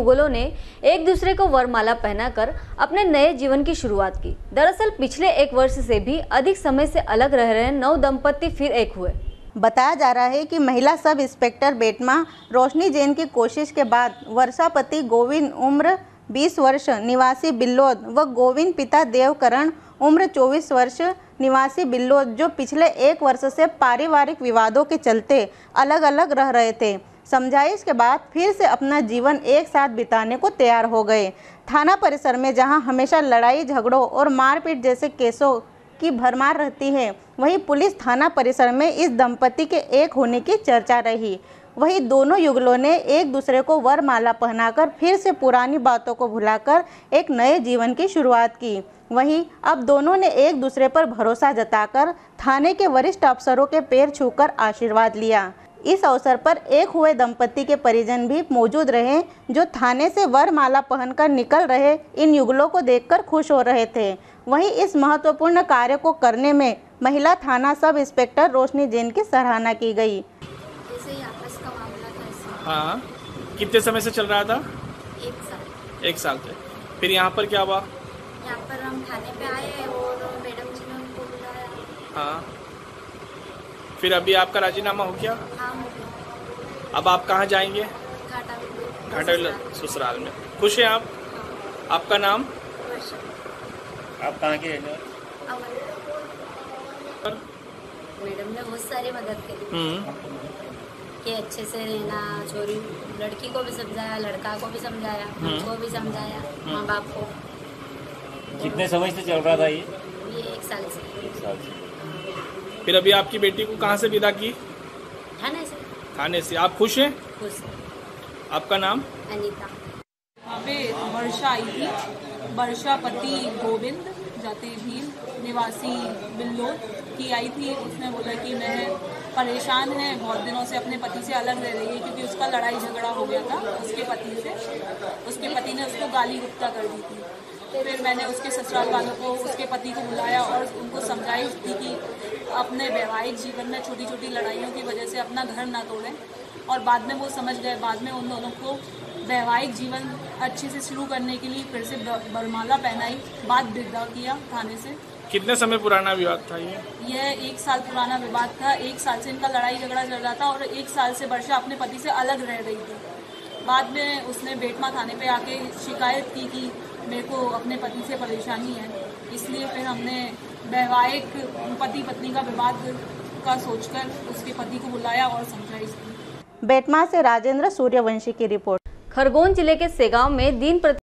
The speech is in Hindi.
मुगलों ने एक दूसरे को वरमाला पहनाकर अपने नए जीवन की शुरुआत की। दरअसल, पिछले एक वर्ष से भी अधिक समय से अलग रह रहे नौ दंपत्ति फिर एक हुए। बताया जा रहा है कि महिला सब इंस्पेक्टर बेटमा रोशनी जैन की कोशिश के बाद वर्षापति गोविंद उम्र 20 वर्ष, निवासी बिल्लोद व गोविंद पिता देवकरण उम्र 24 वर्ष, निवासी बिल्लोद जो पिछले एक वर्ष से पारिवारिक विवादों के चलते अलग अलग रह रहे थे। समझाइश के बाद फिर से अपना जीवन एक साथ बिताने को तैयार हो गए। थाना परिसर में जहाँ हमेशा लड़ाई, झगड़ों और मारपीट जैसे केसों की भरमार रहती है, वहीं पुलिस थाना परिसर में इस दंपति के एक होने की चर्चा रही। वहीं दोनों युगलों ने एक दूसरे को वरमाला पहनाकर फिर से पुरानी बातों को भुलाकर एक नए जीवन की शुरुआत की। वहीं अब दोनों ने एक दूसरे पर भरोसा जताकर थाने के वरिष्ठ अफसरों के पैर छूकर आशीर्वाद लिया। इस अवसर पर एक हुए दंपति के परिजन भी मौजूद रहे जो थाने से वरमाला पहनकर निकल रहे इन युगलों को देखकर खुश हो रहे थे। वहीं इस महत्वपूर्ण कार्य को करने में महिला थाना सब इंस्पेक्टर रोशनी जैन की सराहना की गई। जैसे ही आपस का मामला था ऐसे। हाँ। कितने समय से चल रहा था? एक साल। एक साल से। फिर यहाँ पर क्या हुआ? यहाँ पर हम थाने पे आए और मैडम जी ने उनको बुलाया। हाँ। फिर अभी आपका राजीनामा हो गया? हाँ अब आप कहाँ जाएँगे? घाटा ससुराल में। खुश हैं आप? आपका नाम? आप कहाँ के रहने मैडम ने बहुत सारी मदद करी। हम्म। कि अच्छे से रहना छोरी लड़की को भी समझाया लड़का को भी समझाया मुझको भी समझाया माँ बाप को। कितने समय से चल रहा था ये? ये एक साल से। एक साल से। फिर अभी आपकी बेटी को कहाँ से विदा की? थाने से। थाने से। आप खुश हैं? खुश आपका नाम? अनीता। वहाँ पे वर्षा आई थी। वर्षा पति गोविंद जाते भील निवासी बिल्लोद की आई थी। उसने बोला कि मैं परेशान है बहुत दिनों से अपने पति से अलग रह रही है क्योंकि उसका लड़ाई झगड़ा हो गया था उसके पति से। उसके पति ने उसको गाली गुप्ता कर दी थी। फिर मैंने उसके ससुराल वालों को उसके पति को बुलाया और उनको समझाई थी कि अपने वैवाहिक जीवन में छोटी छोटी लड़ाइयों की वजह से अपना घर ना तोड़ें। और बाद में वो समझ गए बाद में उन दोनों को वैवाहिक जीवन अच्छे से शुरू करने के लिए फिर से बरमाला पहनाई बाद विदा किया थाने से। कितने समय पुराना विवाद था ये? यह एक साल पुराना विवाद था। एक साल से इनका लड़ाई झगड़ा चल रहा था और एक साल से वर्षा अपने पति से अलग रह रही थी। बाद में उसने बेटमा थाने पे आके शिकायत की कि मेरे को अपने पति से परेशानी है। इसलिए फिर हमने वैवाहिक पति पत्नी का विवाद का सोचकर उसके पति को बुलाया और समझाई बेटमा से राजेंद्र सूर्यवंशी की रिपोर्ट। खरगोन ज़िले के सेगांव में दिन प्रति